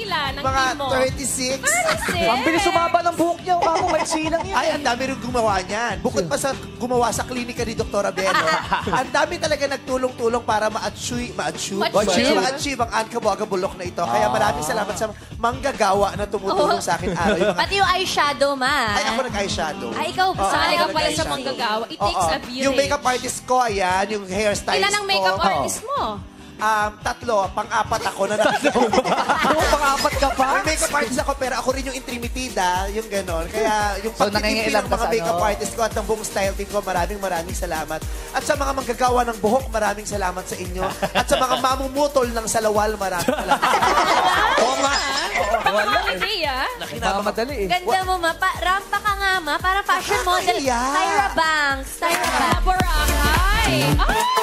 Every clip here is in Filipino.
ilan ang Mga team mo? 36. 36? Ang bilis sumaba ng buhok niya. Kako, maiksi lang yan. Ay, ang dami rin gumawa niyan. Bukod pa sa gumawa sa klinika ni Dr. Abelo, ang dami talaga nagtulong-tulong para ma-achieve, ma-achieve, Ma-achieve. ma-achieve ang Ankabuaga Bulok na ito. Kaya maraming salamat sa manggagawa na tumutulong sa akin araw. Yung mga, Pati yung eyeshadow, ma. ay, ako nag-eyeshadow. Ay, ikaw ba? Oo, Sali ka pala sa manggagawa. It Oo. takes a village. Yung makeup artist ko, ayan, yung hairstylist Ilan ang makeup ko. artist mo? Um, tatlo, pang-apat ako na tatlo. Ka pa. May makeup artist ako, pero ako rin yung intrimitida, yung ganon. Kaya yung So, pagtitipid nangingialam ng ka mga sa makeup ano? artist ko at ng buong style team ko, maraming maraming salamat. At sa mga manggagawa ng buhok, maraming salamat sa inyo. At sa mga mamumutol ng salawal, maraming salamat. Oo nga. Wala. idea. Baka madali eh. Ganda mo, ma. Pa rampa ka nga, ma. Para fashion model. Nakakahiya. Tyra Banks. Tyra Banks. Boracay. Oh!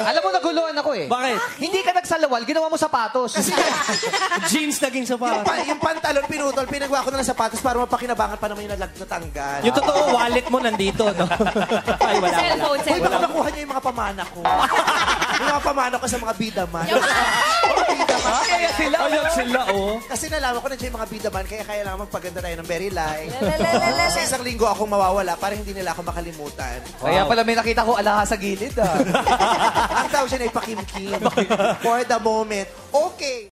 Alam mo, naguluhan ako eh. Bakit? Hindi ka nagsalawal, ginawa mo sapatos. Jeans naging yung, sapatos. pa, yung pantalon, pinutol, pinagawa ko na ng sapatos para mapakinabangan pa naman yung nalag natanggal. Yung totoo, wallet mo nandito, no? Ay, wala, wala. Cellphone, Uy, cellphone. Baka nakuha niya yung mga pamana ko. yung mga pamana ko sa mga bidaman. mga bidaman. Kaya sila. Ayun sila, oh. Kasi nalaman ko na yung mga bidaman, kaya kaya lang magpaganda tayo ng very. Lalalala. Sa isang linggo akong mawawala para hindi nila ako makalimutan. Kaya pala may nakita ko alaha sa gilid ah. Ang tawag siya na ipakimkim. For the moment. Okay.